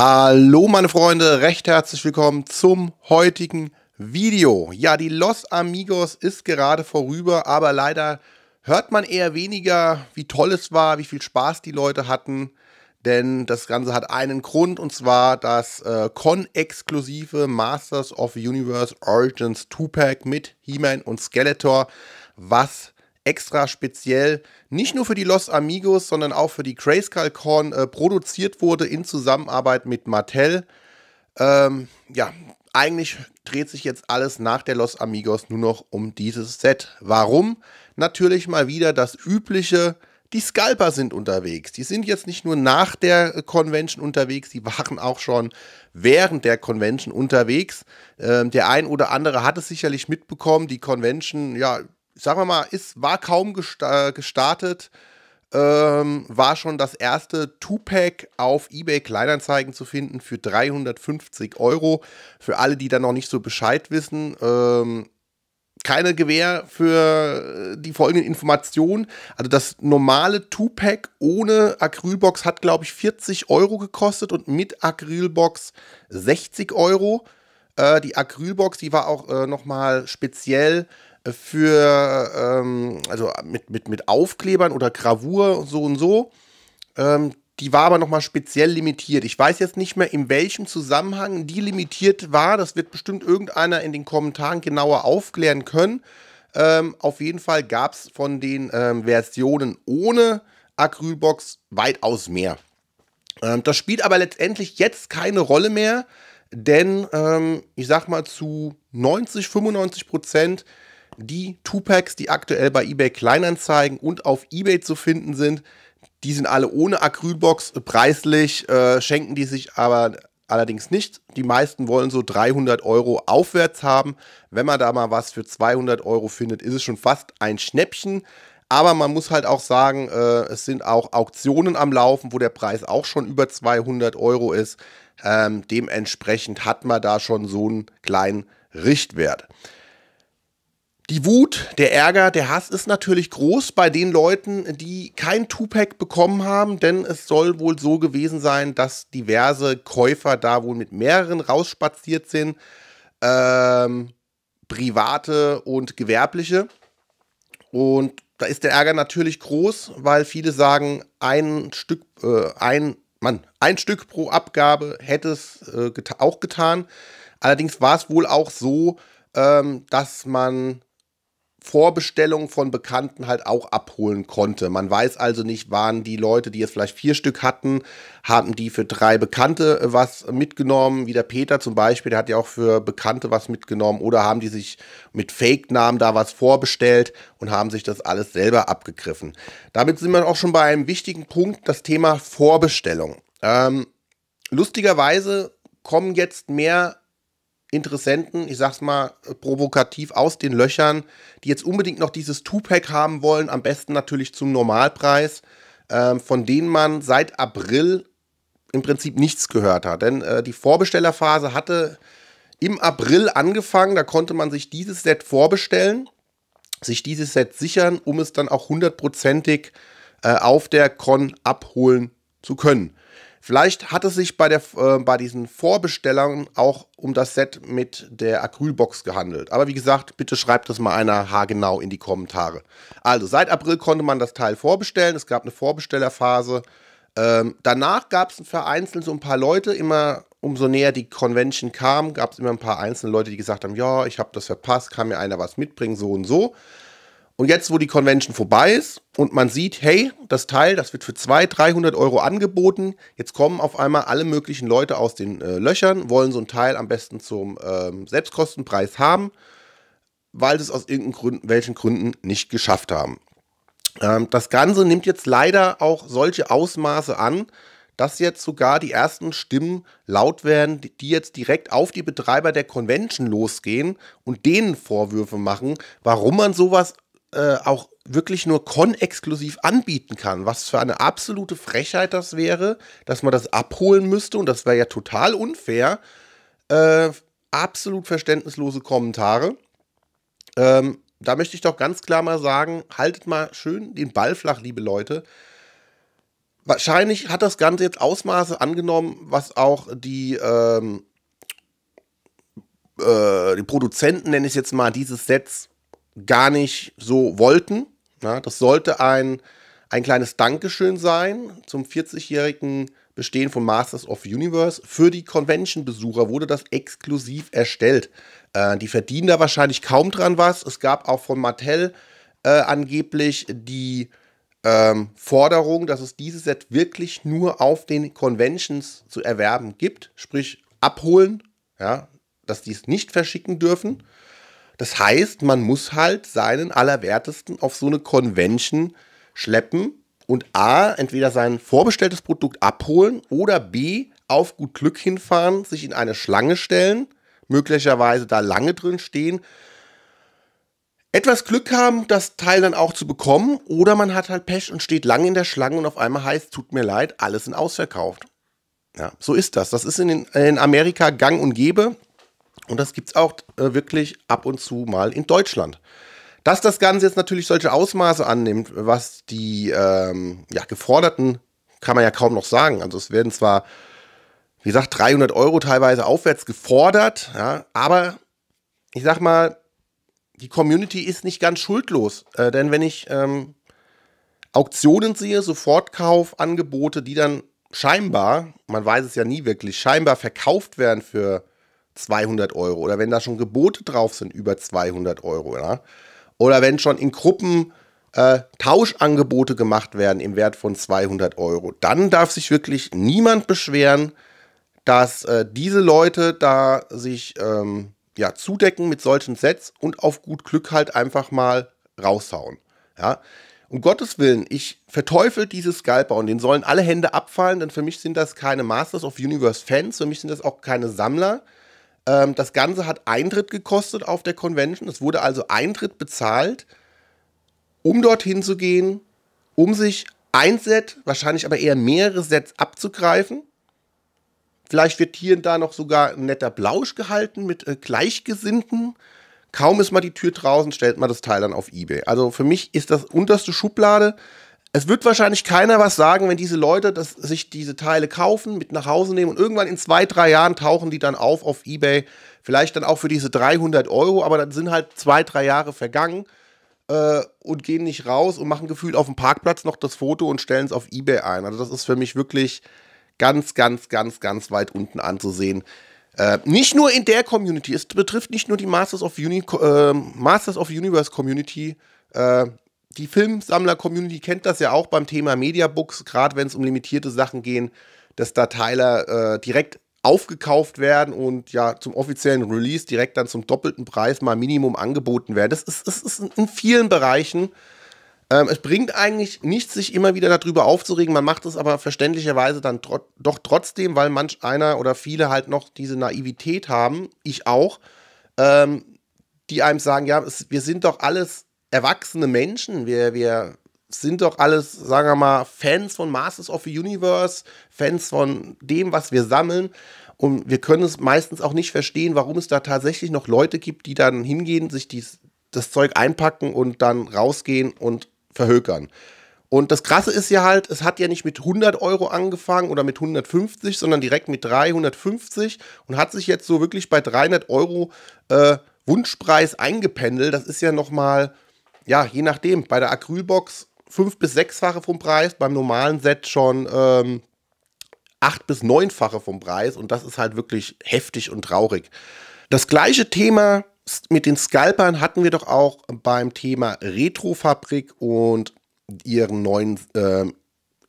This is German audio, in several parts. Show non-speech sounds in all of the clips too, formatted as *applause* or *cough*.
Hallo meine Freunde, recht herzlich willkommen zum heutigen Video. Ja, die Los Amigos ist gerade vorüber, aber leider hört man eher weniger, wie toll es war, wie viel Spaß die Leute hatten. Denn das Ganze hat einen Grund und zwar das äh, Con-exklusive Masters of Universe Origins 2-Pack mit He-Man und Skeletor, was extra speziell nicht nur für die Los Amigos, sondern auch für die Grayskull Con äh, produziert wurde in Zusammenarbeit mit Mattel. Ähm, ja, eigentlich dreht sich jetzt alles nach der Los Amigos nur noch um dieses Set. Warum? Natürlich mal wieder das übliche. Die Scalper sind unterwegs. Die sind jetzt nicht nur nach der Convention unterwegs, die waren auch schon während der Convention unterwegs. Ähm, der ein oder andere hat es sicherlich mitbekommen. Die Convention, ja, sagen wir mal, ist, war kaum gesta gestartet. Ähm, war schon das erste Two-Pack auf eBay Kleinanzeigen zu finden für 350 Euro. Für alle, die da noch nicht so Bescheid wissen, ähm, keine Gewähr für die folgenden Informationen. Also das normale Two-Pack ohne Acrylbox hat, glaube ich, 40 Euro gekostet und mit Acrylbox 60 Euro. Äh, die Acrylbox, die war auch äh, nochmal speziell für, ähm, also mit, mit, mit Aufklebern oder Gravur so und so. Ähm, die war aber nochmal speziell limitiert. Ich weiß jetzt nicht mehr, in welchem Zusammenhang die limitiert war. Das wird bestimmt irgendeiner in den Kommentaren genauer aufklären können. Ähm, auf jeden Fall gab es von den ähm, Versionen ohne Acrylbox weitaus mehr. Ähm, das spielt aber letztendlich jetzt keine Rolle mehr, denn ähm, ich sag mal zu 90, 95 Prozent die Two-Packs, die aktuell bei eBay Kleinanzeigen und auf eBay zu finden sind, die sind alle ohne Acrylbox. Preislich äh, schenken die sich aber allerdings nicht. Die meisten wollen so 300 Euro aufwärts haben. Wenn man da mal was für 200 Euro findet, ist es schon fast ein Schnäppchen. Aber man muss halt auch sagen, äh, es sind auch Auktionen am Laufen, wo der Preis auch schon über 200 Euro ist. Ähm, dementsprechend hat man da schon so einen kleinen Richtwert. Die Wut, der Ärger, der Hass ist natürlich groß bei den Leuten, die kein Tupac bekommen haben, denn es soll wohl so gewesen sein, dass diverse Käufer da wohl mit mehreren rausspaziert sind. Ähm, private und gewerbliche. Und da ist der Ärger natürlich groß, weil viele sagen, ein Stück, äh, ein, Mann, ein Stück pro Abgabe hätte es äh, geta auch getan. Allerdings war es wohl auch so, ähm, dass man Vorbestellungen von Bekannten halt auch abholen konnte. Man weiß also nicht, waren die Leute, die jetzt vielleicht vier Stück hatten, haben die für drei Bekannte äh, was mitgenommen, wie der Peter zum Beispiel, der hat ja auch für Bekannte was mitgenommen, oder haben die sich mit Fake-Namen da was vorbestellt und haben sich das alles selber abgegriffen. Damit sind wir auch schon bei einem wichtigen Punkt, das Thema Vorbestellung. Ähm, lustigerweise kommen jetzt mehr Interessenten, ich sag's mal provokativ aus den Löchern, die jetzt unbedingt noch dieses Two-Pack haben wollen, am besten natürlich zum Normalpreis, äh, von denen man seit April im Prinzip nichts gehört hat. Denn äh, die Vorbestellerphase hatte im April angefangen, da konnte man sich dieses Set vorbestellen, sich dieses Set sichern, um es dann auch hundertprozentig äh, auf der Con abholen zu können. Vielleicht hat es sich bei, der, äh, bei diesen Vorbestellern auch um das Set mit der Acrylbox gehandelt. Aber wie gesagt, bitte schreibt das mal einer haargenau in die Kommentare. Also, seit April konnte man das Teil vorbestellen. Es gab eine Vorbestellerphase. Ähm, danach gab es vereinzelt so ein paar Leute, immer umso näher die Convention kam, gab es immer ein paar einzelne Leute, die gesagt haben, ja, ich habe das verpasst, kann mir einer was mitbringen, so und so. Und jetzt, wo die Convention vorbei ist und man sieht, hey, das Teil, das wird für 200, 300 Euro angeboten, jetzt kommen auf einmal alle möglichen Leute aus den äh, Löchern, wollen so ein Teil am besten zum ähm, Selbstkostenpreis haben, weil sie es aus irgendwelchen Gründen nicht geschafft haben. Ähm, das Ganze nimmt jetzt leider auch solche Ausmaße an, dass jetzt sogar die ersten Stimmen laut werden, die jetzt direkt auf die Betreiber der Convention losgehen und denen Vorwürfe machen, warum man sowas äh, auch wirklich nur Con-exklusiv anbieten kann. Was für eine absolute Frechheit das wäre, dass man das abholen müsste und das wäre ja total unfair. Äh, absolut verständnislose Kommentare. Ähm, da möchte ich doch ganz klar mal sagen, haltet mal schön den Ball flach, liebe Leute. wahrscheinlich hat das Ganze jetzt Ausmaße angenommen, was auch die, ähm, äh, die Produzenten, nenne ich es jetzt mal, dieses Sets gar nicht so wollten. Ja, das sollte ein, ein kleines Dankeschön sein zum 40-jährigen Bestehen von Masters of Universe. Für die Convention-Besucher wurde das exklusiv erstellt. Äh, die verdienen da wahrscheinlich kaum dran was. Es gab auch von Mattel äh, angeblich die ähm, Forderung, dass es dieses Set wirklich nur auf den Conventions zu erwerben gibt, sprich abholen, ja, dass die es nicht verschicken dürfen. Das heißt, man muss halt seinen Allerwertesten auf so eine Convention schleppen und A, entweder sein vorbestelltes Produkt abholen oder B, auf gut Glück hinfahren, sich in eine Schlange stellen, möglicherweise da lange drin stehen, etwas Glück haben, das Teil dann auch zu bekommen oder man hat halt Pech und steht lange in der Schlange und auf einmal heißt, tut mir leid, alles sind ausverkauft. Ja, so ist das. Das ist in, in Amerika gang und gäbe. Und das gibt es auch äh, wirklich ab und zu mal in Deutschland. Dass das Ganze jetzt natürlich solche Ausmaße annimmt, was die ähm, ja, geforderten, kann man ja kaum noch sagen. Also es werden zwar, wie gesagt, 300 Euro teilweise aufwärts gefordert, ja, aber ich sag mal, die Community ist nicht ganz schuldlos. Äh, denn wenn ich ähm, Auktionen sehe, Sofortkaufangebote, die dann scheinbar, man weiß es ja nie wirklich, scheinbar verkauft werden für 200 Euro oder wenn da schon Gebote drauf sind über 200 Euro, ja? oder wenn schon in Gruppen äh, Tauschangebote gemacht werden im Wert von 200 Euro, dann darf sich wirklich niemand beschweren, dass äh, diese Leute da sich ähm, ja, zudecken mit solchen Sets und auf gut Glück halt einfach mal raushauen. Ja, um Gottes Willen, ich verteufel diese Scalper und denen sollen alle Hände abfallen, denn für mich sind das keine Masters of Universe Fans, für mich sind das auch keine Sammler. Ähm, das Ganze hat Eintritt gekostet auf der Convention. Es wurde also Eintritt bezahlt, um dorthin zu gehen, um sich ein Set, wahrscheinlich aber eher mehrere Sets abzugreifen. Vielleicht wird hier und da noch sogar ein netter Blausch gehalten mit äh, Gleichgesinnten. Kaum ist mal die Tür draußen, stellt man das Teil dann auf Ebay. Also für mich ist das unterste Schublade es wird wahrscheinlich keiner was sagen, wenn diese Leute das, sich diese Teile kaufen, mit nach Hause nehmen und irgendwann in zwei, drei Jahren tauchen die dann auf auf Ebay. Vielleicht dann auch für diese 300 Euro, aber dann sind halt zwei, drei Jahre vergangen äh, und gehen nicht raus und machen gefühlt auf dem Parkplatz noch das Foto und stellen es auf Ebay ein. Also das ist für mich wirklich ganz, ganz, ganz, ganz weit unten anzusehen. Äh, nicht nur in der Community, es betrifft nicht nur die Masters of, Uni äh, Masters of Universe Community. Äh, die Filmsammler-Community kennt das ja auch beim Thema Mediabooks, gerade wenn es um limitierte Sachen gehen, dass da Teile äh, direkt aufgekauft werden und ja zum offiziellen Release direkt dann zum doppelten Preis mal Minimum angeboten werden. Das ist, das ist in vielen Bereichen. Ähm, es bringt eigentlich nichts, sich immer wieder darüber aufzuregen. Man macht es aber verständlicherweise dann tro doch trotzdem, weil manch einer oder viele halt noch diese Naivität haben, ich auch, ähm, die einem sagen, ja, es, wir sind doch alles erwachsene Menschen. Wir, wir sind doch alles, sagen wir mal, Fans von Masters of the Universe, Fans von dem, was wir sammeln. Und wir können es meistens auch nicht verstehen, warum es da tatsächlich noch Leute gibt, die dann hingehen, sich dies, das Zeug einpacken und dann rausgehen und verhökern. Und das Krasse ist ja halt, es hat ja nicht mit 100 Euro angefangen oder mit 150, sondern direkt mit 350 und hat sich jetzt so wirklich bei 300 Euro äh, Wunschpreis eingependelt. Das ist ja nochmal ja, je nachdem, bei der Acrylbox fünf- bis sechsfache vom Preis, beim normalen Set schon ähm, acht- bis neunfache vom Preis und das ist halt wirklich heftig und traurig. Das gleiche Thema mit den Scalpern hatten wir doch auch beim Thema Retrofabrik und ihren neuen äh,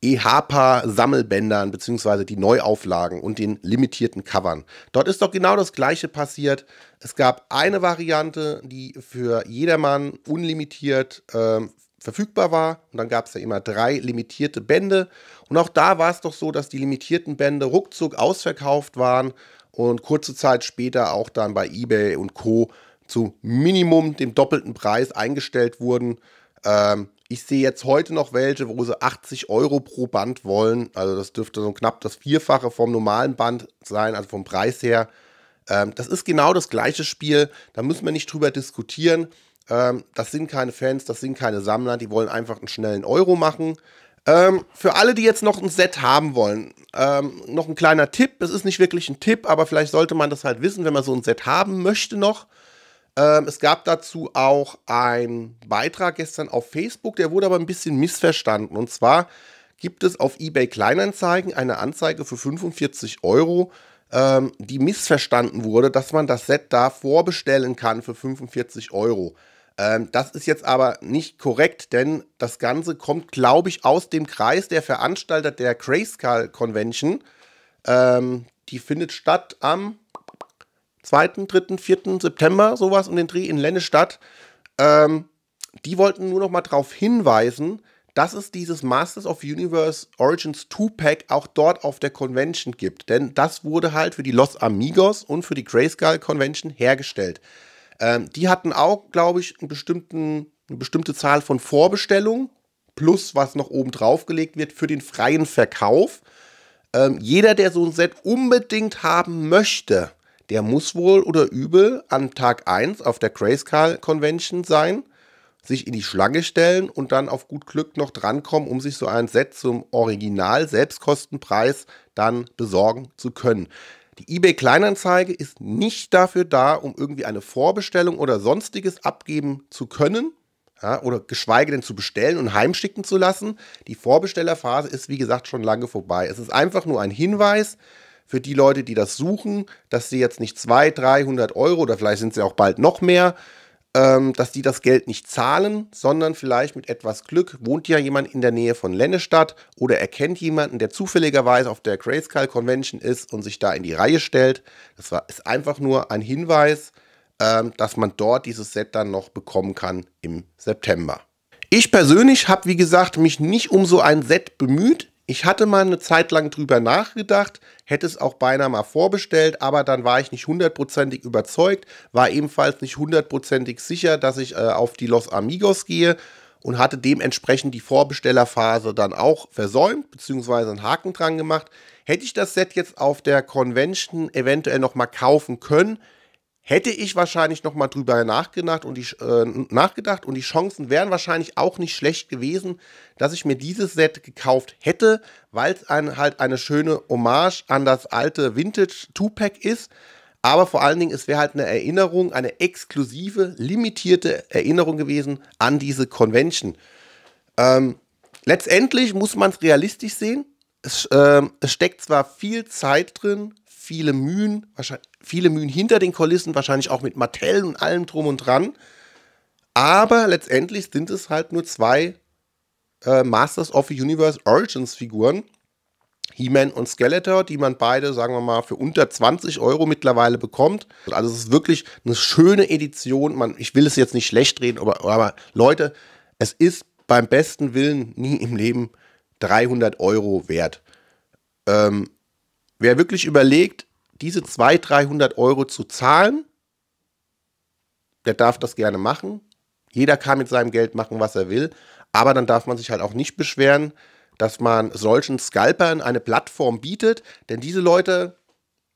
EHPA-Sammelbändern beziehungsweise die Neuauflagen und den limitierten Covern. Dort ist doch genau das gleiche passiert. Es gab eine Variante, die für jedermann unlimitiert äh, verfügbar war. Und dann gab es ja immer drei limitierte Bände. Und auch da war es doch so, dass die limitierten Bände ruckzuck ausverkauft waren und kurze Zeit später auch dann bei eBay und Co. zu Minimum dem doppelten Preis eingestellt wurden. Ähm, ich sehe jetzt heute noch welche, wo sie 80 Euro pro Band wollen. Also das dürfte so knapp das Vierfache vom normalen Band sein, also vom Preis her. Ähm, das ist genau das gleiche Spiel. Da müssen wir nicht drüber diskutieren. Ähm, das sind keine Fans, das sind keine Sammler, die wollen einfach einen schnellen Euro machen. Ähm, für alle, die jetzt noch ein Set haben wollen, ähm, noch ein kleiner Tipp. Es ist nicht wirklich ein Tipp, aber vielleicht sollte man das halt wissen, wenn man so ein Set haben möchte noch. Ähm, es gab dazu auch einen Beitrag gestern auf Facebook, der wurde aber ein bisschen missverstanden. Und zwar gibt es auf eBay Kleinanzeigen eine Anzeige für 45 Euro, ähm, die missverstanden wurde, dass man das Set da vorbestellen kann für 45 Euro. Ähm, das ist jetzt aber nicht korrekt, denn das Ganze kommt, glaube ich, aus dem Kreis der Veranstalter der Grayscale Convention. Ähm, die findet statt am 2., 3., 4. September, sowas um den Dreh in Lennestadt. Ähm, die wollten nur noch mal darauf hinweisen, dass es dieses Masters of Universe Origins 2-Pack auch dort auf der Convention gibt. Denn das wurde halt für die Los Amigos und für die Grayscale Convention hergestellt. Ähm, die hatten auch, glaube ich, eine bestimmte Zahl von Vorbestellungen, plus was noch oben drauf gelegt wird für den freien Verkauf. Ähm, jeder, der so ein Set unbedingt haben möchte, der muss wohl oder übel an Tag 1 auf der Grayscale Convention sein, sich in die Schlange stellen und dann auf gut Glück noch drankommen, um sich so ein Set zum Original Selbstkostenpreis dann besorgen zu können. Die eBay Kleinanzeige ist nicht dafür da, um irgendwie eine Vorbestellung oder sonstiges abgeben zu können. Ja, oder geschweige denn zu bestellen und heimschicken zu lassen. Die Vorbestellerphase ist, wie gesagt, schon lange vorbei. Es ist einfach nur ein Hinweis für die Leute, die das suchen, dass sie jetzt nicht 200, 300 Euro oder vielleicht sind sie auch bald noch mehr ähm, dass die das Geld nicht zahlen, sondern vielleicht mit etwas Glück wohnt ja jemand in der Nähe von Lennestadt oder erkennt jemanden, der zufälligerweise auf der Grayscale Convention ist und sich da in die Reihe stellt. Das war, ist einfach nur ein Hinweis, ähm, dass man dort dieses Set dann noch bekommen kann im September. Ich persönlich habe, wie gesagt, mich nicht um so ein Set bemüht. Ich hatte mal eine Zeit lang drüber nachgedacht, hätte es auch beinahe mal vorbestellt, aber dann war ich nicht hundertprozentig überzeugt, war ebenfalls nicht hundertprozentig sicher, dass ich äh, auf die Los Amigos gehe und hatte dementsprechend die Vorbestellerphase dann auch versäumt, beziehungsweise einen Haken dran gemacht. Hätte ich das Set jetzt auf der Convention eventuell noch mal kaufen können, hätte ich wahrscheinlich noch mal drüber nachgedacht und, die, äh, nachgedacht und die Chancen wären wahrscheinlich auch nicht schlecht gewesen, dass ich mir dieses Set gekauft hätte, weil es ein, halt eine schöne Hommage an das alte Vintage Two-Pack ist. Aber vor allen Dingen, es wäre halt eine Erinnerung, eine exklusive, limitierte Erinnerung gewesen an diese Convention. Ähm, letztendlich muss man es realistisch sehen. Es, ähm, es steckt zwar viel Zeit drin, viele Mühen, viele Mühen hinter den Kulissen, wahrscheinlich auch mit Mattel und allem drum und dran. Aber letztendlich sind es halt nur zwei äh, Masters of the Universe Origins Figuren. He-Man und Skeletor, die man beide, sagen wir mal, für unter 20 Euro mittlerweile bekommt. Also es ist wirklich eine schöne Edition. Man, ich will es jetzt nicht schlecht reden, aber, aber Leute, es ist beim besten Willen nie im Leben 300 Euro wert. Ähm, Wer wirklich überlegt, diese 200, 300 Euro zu zahlen, der darf das gerne machen. Jeder kann mit seinem Geld machen, was er will. Aber dann darf man sich halt auch nicht beschweren, dass man solchen Scalpern eine Plattform bietet. Denn diese Leute,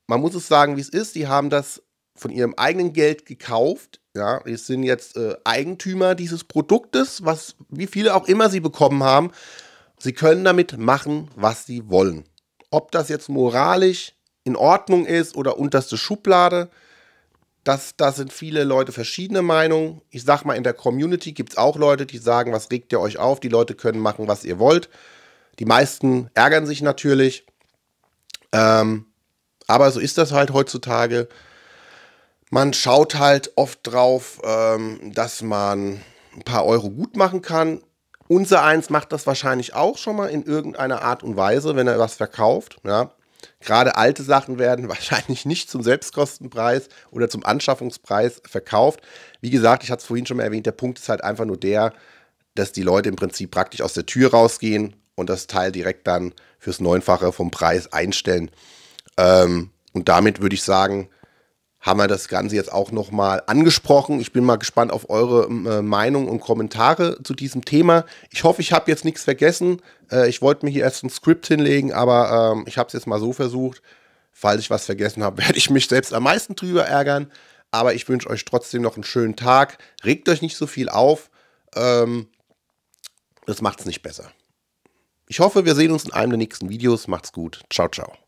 man muss es sagen, wie es ist, die haben das von ihrem eigenen Geld gekauft. Ja, die sind jetzt äh, Eigentümer dieses Produktes, was wie viele auch immer sie bekommen haben. Sie können damit machen, was sie wollen. Ob das jetzt moralisch in Ordnung ist oder unterste Schublade, das, da sind viele Leute verschiedene Meinungen. Ich sag mal, in der Community gibt es auch Leute, die sagen, was regt ihr euch auf? Die Leute können machen, was ihr wollt. Die meisten ärgern sich natürlich. Ähm, aber so ist das halt heutzutage. Man schaut halt oft drauf, ähm, dass man ein paar Euro gut machen kann. Unser eins macht das wahrscheinlich auch schon mal in irgendeiner Art und Weise, wenn er was verkauft. Ja. Gerade alte Sachen werden *laughs* wahrscheinlich nicht zum Selbstkostenpreis oder zum Anschaffungspreis verkauft. Wie gesagt, ich hatte es vorhin schon mal erwähnt, der Punkt ist halt einfach nur der, dass die Leute im Prinzip praktisch aus der Tür rausgehen und das Teil direkt dann fürs Neunfache vom Preis einstellen. Ähm, und damit würde ich sagen, haben wir das Ganze jetzt auch nochmal angesprochen. Ich bin mal gespannt auf eure äh, Meinung und Kommentare zu diesem Thema. Ich hoffe, ich habe jetzt nichts vergessen. Äh, ich wollte mir hier erst ein Skript hinlegen, aber ähm, ich habe es jetzt mal so versucht. Falls ich was vergessen habe, *laughs* werde ich mich selbst am meisten drüber ärgern. Aber ich wünsche euch trotzdem noch einen schönen Tag. Regt euch nicht so viel auf. Ähm, das macht es nicht besser. Ich hoffe, wir sehen uns in einem der nächsten Videos. Macht's gut. Ciao, ciao.